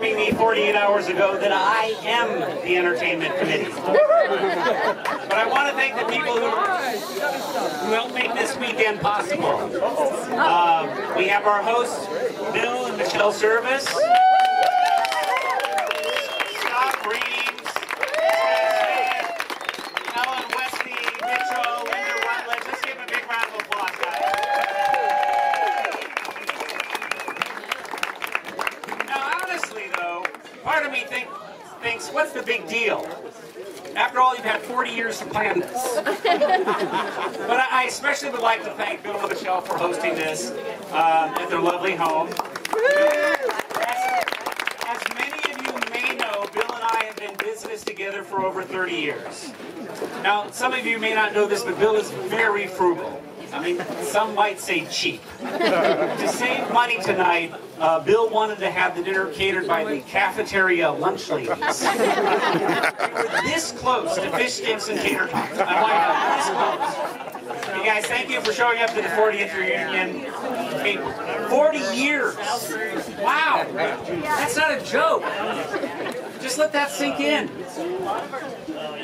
me 48 hours ago that I am the entertainment committee. but I want to thank the people who, who helped make this weekend possible. Uh, we have our hosts, Bill and Michelle Service. Scott Reeves, Ellen Wesley, Mitchell, Linda Rutledge. Let's give them a big round of applause, guys. Now, honestly, though, part of me think, thinks, what's the big deal? After all, you've had 40 years to plan this. but I especially would like to thank Bill and Michelle for hosting this um, at their lovely home. As, as many of you may know, Bill and I have been business together for over 30 years. Now, some of you may not know this, but Bill is very frugal. I mean, some might say cheap. to save money tonight, uh, Bill wanted to have the dinner catered by the cafeteria lunch ladies. we were this close to fish sticks and tater tots. I this close. Guys, thank you for showing up to the 40th reunion. Hey, 40 years. Wow. That's not a joke. Just let that sink in.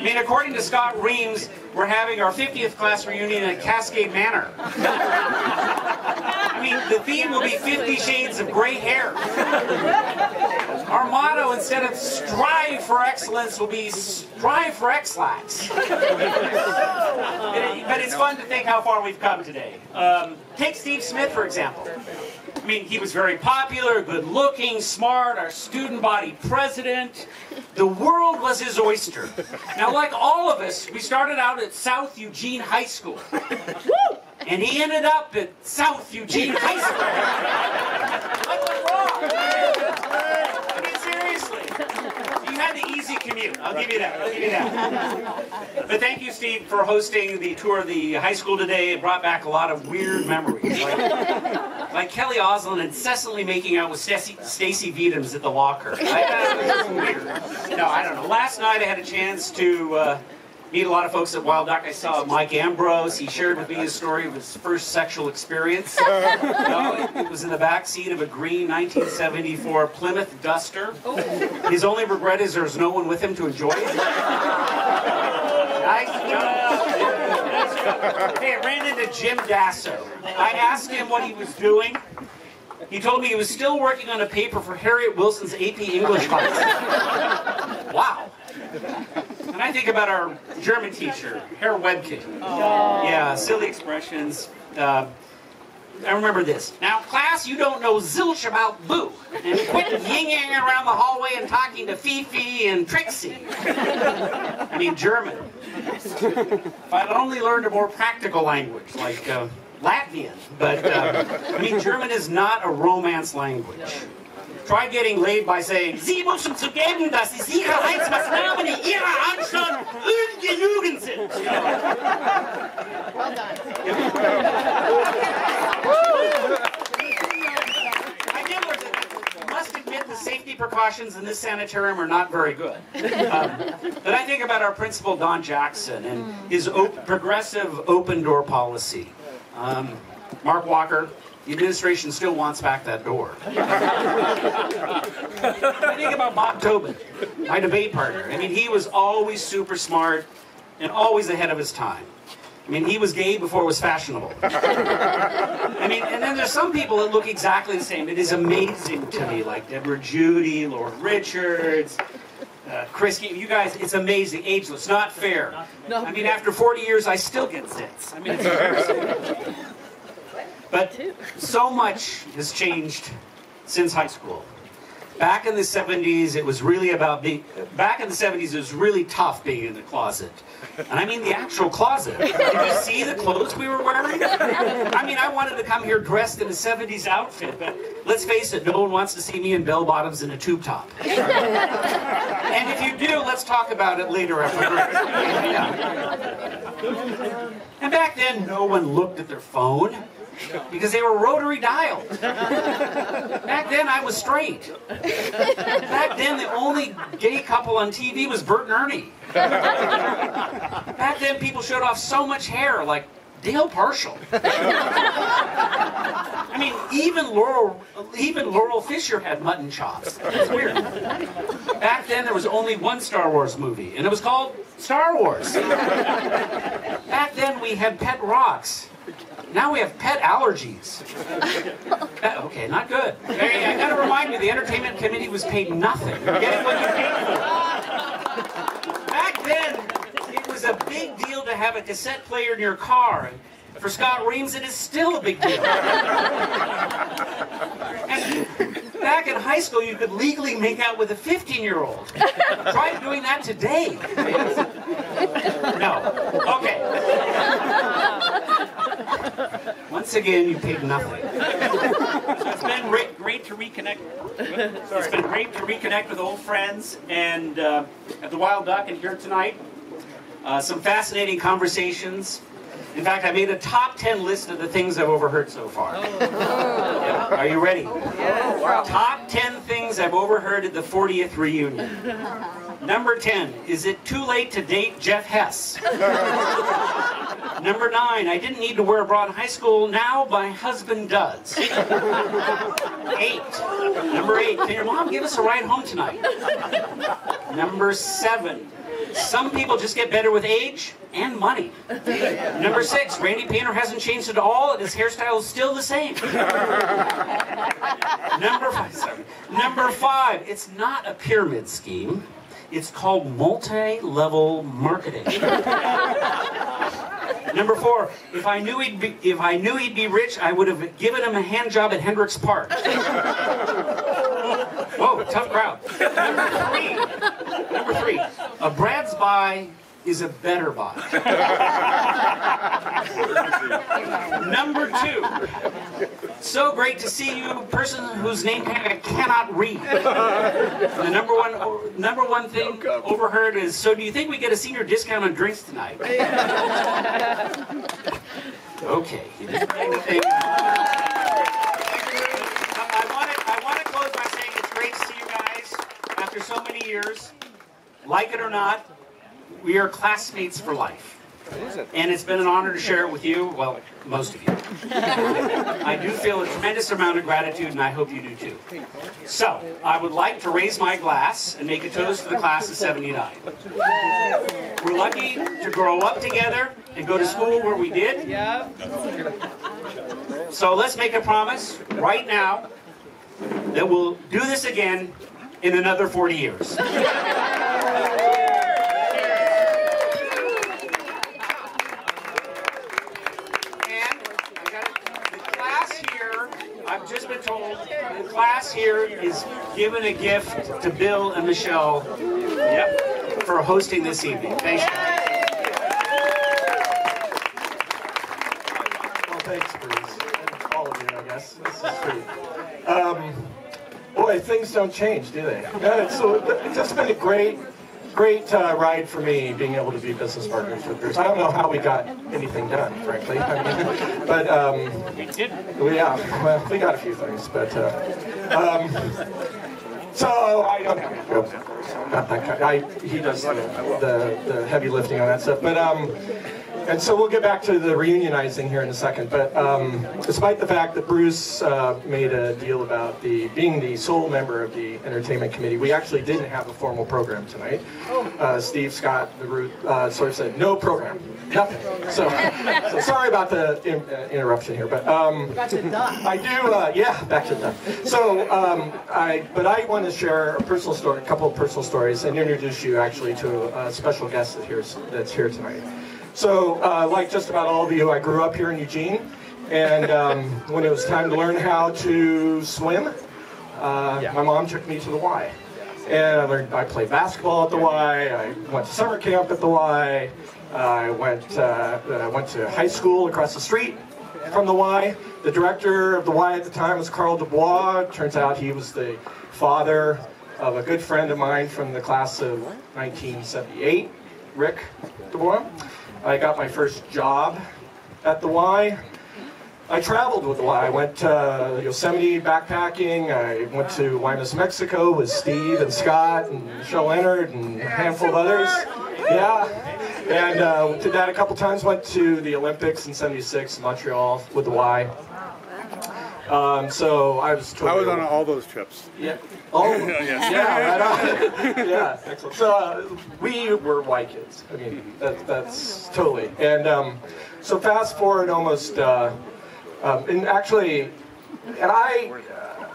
I mean, according to Scott Reams, we're having our 50th class reunion at Cascade Manor. I mean, the theme will be 50 shades of gray hair. Our motto, instead of strive for excellence, will be strive for X-Lax. but it's fun to think how far we've come today. Um, take Steve Smith, for example. I mean, he was very popular, good looking, smart, our student body president. The world was his oyster. Now, like all of us, we started out at South Eugene High School. And he ended up at South Eugene High School. What's wrong? I mean, seriously. You had the easy commute. I'll give you that. I'll give you that. But thank you, Steve, for hosting the tour of the high school today. It brought back a lot of weird memories. Like, like Kelly Oslin incessantly making out with Stacy Viedums at the locker. I, weird. No, I don't know. Last night I had a chance to uh, meet a lot of folks at Wild Duck. I saw Mike Ambrose. He shared with me his story of his first sexual experience. You know, it, it was in the back seat of a green 1974 Plymouth Duster. Oh. His only regret is there's no one with him to enjoy it. Nice job. Hey, I ran into Jim Dasso. I asked him what he was doing. He told me he was still working on a paper for Harriet Wilson's AP English class. Wow. I think about our German teacher, Herr Webke. Yeah, silly expressions. Uh, I remember this. Now, class, you don't know zilch about boo. And quit yinging around the hallway and talking to Fifi and Trixie. I mean, German. If I'd only learned a more practical language, like uh, Latvian. But, uh, I mean, German is not a romance language. Try getting laid by saying, Sie müssen zugeben, dass die Sicherheitsmaßnahmen in Ihrer Anstalt ungenügend sind. Well done. I did must admit the safety precautions in this sanitarium are not very good. Um, but I think about our principal, Don Jackson, and his op- progressive open door policy. Um, Mark Walker, the administration still wants back that door. I think about Bob Tobin, my debate partner. I mean, he was always super smart and always ahead of his time. I mean, he was gay before it was fashionable. I mean, and then there's some people that look exactly the same. It is amazing to me, like Deborah Judy, Lord Richards, uh, Chris. You guys, it's amazing. Ageless, not fair. I mean, after 40 years, I still get zits. I mean, it's embarrassing. But so much has changed since high school. Back in the 70s, it was really about being. Back in the 70s, it was really tough being in the closet. And I mean the actual closet. Did you see the clothes we were wearing? I mean, I wanted to come here dressed in a 70s outfit, but let's face it, no one wants to see me in bell bottoms and a tube top. And if you do, let's talk about it later after. Yeah. And back then, no one looked at their phone because they were rotary dialed. Back then, I was straight. Back then, the only gay couple on TV was Bert and Ernie. Back then, people showed off so much hair, like Dale Partial. I mean, even even Laurel, even Laurel Fisher had mutton chops. It's weird. Back then, there was only one Star Wars movie, and it was called Star Wars. Back then, we had pet rocks. Now we have pet allergies. Uh, okay, not good. Hey, I gotta remind you, the entertainment committee was paid nothing. You're getting what you paid for. Back then, it was a big deal to have a cassette player in your car. And for Scott Reams, it is still a big deal. And back in high school, you could legally make out with a 15-year-old. Try doing that today. No. Okay. Once again, you paid nothing. It's been great, great to reconnect. It's been great to reconnect with old friends and uh, at the Wild Duck and here tonight. Uh, some fascinating conversations. In fact, I made a top 10 list of the things I've overheard so far. Yeah. Are you ready? Top 10 things I've overheard at the 40th reunion. Number 10, is it too late to date Jeff Hess? Number 9, I didn't need to wear a bra in high school, now my husband does. 8, number 8, can your mom give us a ride home tonight? Number 7, some people just get better with age and money. Number six, Randy Painter hasn't changed at all, and his hairstyle is still the same. Number five, sorry. Number five, it's not a pyramid scheme. It's called multi-level marketing. Number four, if I knew he'd be if I knew he'd be rich, I would have given him a hand job at Hendricks Park. Whoa, tough crowd. Number three, number three, a Brad's buy is a better buy. Number two, so great to see you, person whose name I cannot read. The number one, number one thing overheard is, so do you think we get a senior discount on drinks tonight? Okay, you didn't say anything. I want to, I want to close by saying it's great to see you guys after so many years. Like it or not, we are classmates for life. And it's been an honor to share it with you, well, most of you. I do feel a tremendous amount of gratitude, and I hope you do too. So, I would like to raise my glass and make a toast to the class of 79. We're lucky to grow up together and go to school where we did. So let's make a promise right now that we'll do this again in another 40 years. And I got the class here, I've just been told, the class here is given a gift to Bill and Michelle yep, for hosting this evening. Thanks. Well, thanks, Bruce. And all of you, I guess. This is sweet. Um, boy, things don't change, do they? Yeah, it's, it's just been a great, great uh, ride for me being able to be business partners with Bruce. I don't know how we got anything done, frankly. I mean, but um, We did. yeah, well, we got a few things, but. Uh, um, so I don't not that kind. I, he does the, the, the heavy lifting on that stuff. But um, and so we'll get back to the reunionizing here in a second. But um, despite the fact that Bruce uh, made a deal about the being the sole member of the entertainment committee, we actually didn't have a formal program tonight. Uh, Steve Scott, the root, uh, sort of said no program, nothing. So, so sorry about the in, uh, interruption here, but um, I do. Uh, yeah, back to that. So um, I, but I want to share a personal story, a couple of personal stories, and introduce you actually to a special guest that here's, that's here tonight. So, uh, like just about all of you, I grew up here in Eugene, and um, when it was time to learn how to swim, uh, my mom took me to the Y. And I learned, I played basketball at the Y, I went to summer camp at the Y, I went, uh, uh, went to high school across the street from the Y. The director of the Y at the time was Carl Dubois. Turns out he was the father of a good friend of mine from the class of 1978, Rick Dubois. I got my first job at the Y. I traveled with the Y. I went to Yosemite backpacking. I went to Guaymas, Mexico with Steve and Scott and Michelle Leonard and a handful of others. Yeah. And uh, did that a couple times. Went to the Olympics in 76 in Montreal with the Y. Um, so I was. I was on totally- all those trips. Yeah. Oh, Yes. yeah, right on. yeah, excellent. So uh, we were white kids. I mean, that, that's totally. And um, so fast forward almost, uh, um, and actually, and I,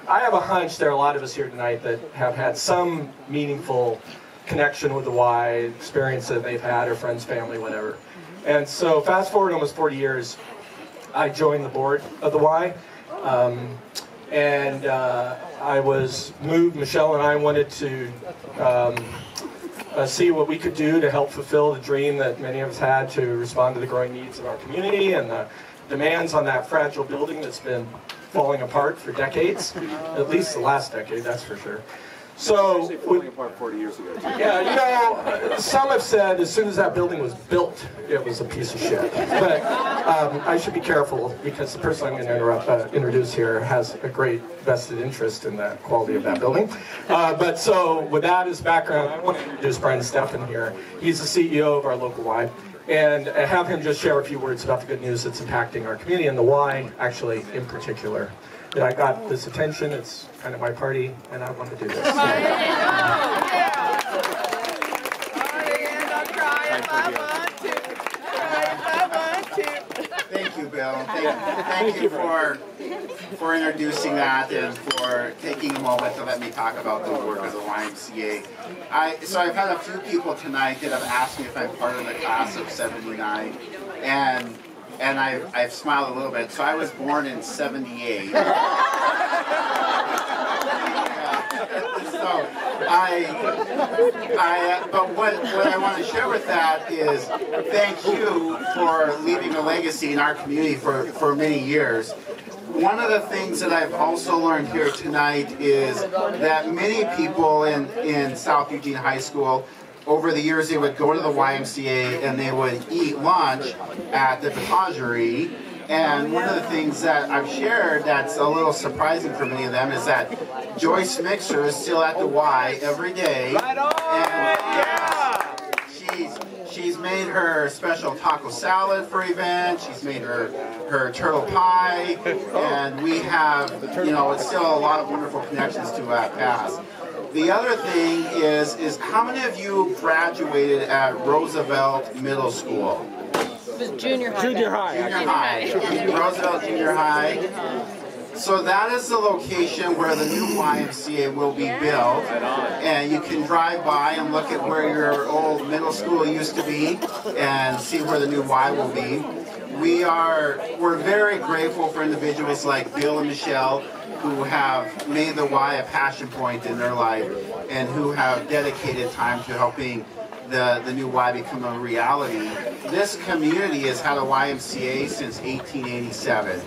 I have a hunch there are a lot of us here tonight that have had some meaningful connection with the Y, experience that they've had, or friends, family, whatever. And so fast forward almost 40 years, I joined the board of the Y. Um, and uh, I was moved. Michelle and I wanted to um, uh, see what we could do to help fulfill the dream that many of us had to respond to the growing needs of our community and the demands on that fragile building that's been falling apart for decades, at least the last decade, that's for sure. So, falling apart 40 years ago. yeah, you know, some have said as soon as that building was built, it was a piece of shit. But um, I should be careful because the person I'm going to interrupt, uh, introduce here has a great vested interest in the quality of that building. Uh, but so, with that as background, I want to introduce Brian Steffen here. He's the CEO of our local Y. And uh, have him just share a few words about the good news that's impacting our community and the Y, actually, in particular. That I got this attention, it's kind of my party, and I want to do this. Thank you, Bill. Thank, thank you for for introducing that and for taking a moment to let me talk about the work of the YMCA. I so I've had a few people tonight that have asked me if I'm part of the class of '79, and and I've, I've smiled a little bit. So I was born in '78. so I, I, but what, what I want to share with that is thank you for leaving a legacy in our community for, for many years. One of the things that I've also learned here tonight is that many people in, in South Eugene High School over the years they would go to the YMCA and they would eat lunch at the Boulangerie and one of the things that I've shared that's a little surprising for many of them is that Joyce Mixer is still at the Y every day. Right on! And yes, she's she's made her special taco salad for event. She's made her her turtle pie, and we have you know it's still a lot of wonderful connections to uh, Pass. The other thing is is how many of you graduated at Roosevelt Middle School? Junior high. Junior high. Junior high. Roosevelt Junior High. So that is the location where the new YMCA will be built. And you can drive by and look at where your old middle school used to be and see where the new Y will be. We are, we're very grateful for individuals like Bill and Michelle who have made the Y a passion point in their life and who have dedicated time to helping the, the new Y become a reality. This community has had a YMCA since 1887.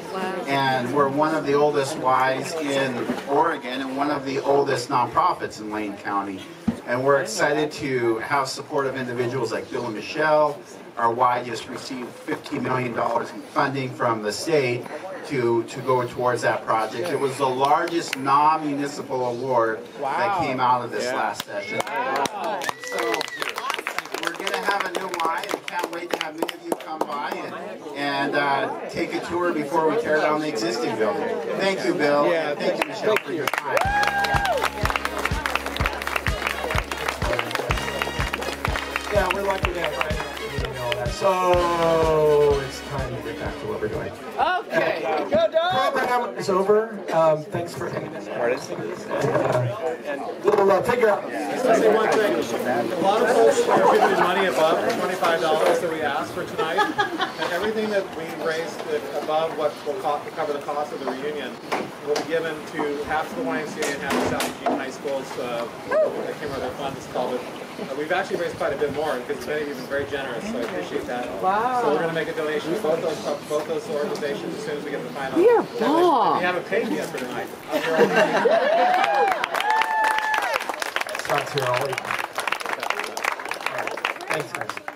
And we're one of the oldest Ys in Oregon and one of the oldest nonprofits in Lane County. And we're excited to have supportive individuals like Bill and Michelle. Our Y just received $15 million in funding from the state to, to go towards that project. It was the largest non-municipal award that came out of this last session. So we're going to have a new Y and can't wait to have many of you come by and, and uh, take a tour before we tear down the existing building. Thank you, Bill. Yeah, and thank you, Michelle, for your time. Yeah, we're lucky to have Brian and all that. So it's time to get back to what we're doing. Okay. Go, Doug! Program is over. Um, thanks for hanging in there. And, uh, little uh, figure out. Say one thing. A lot of folks are giving money above the twenty-five dollars that we asked for tonight, and everything that we raised above what will co- cover the cost of the reunion will be given to half the YMCA and half the South Eugene High School's. Uh, I can't remember their fund is called. It. Uh, we've actually raised quite a bit more because many of you have been very generous, so I appreciate that. Wow. So we're going to make a donation to both those both those organizations as soon as we get the final. We are You haven't paid yet for tonight. Right. Thanks, guys.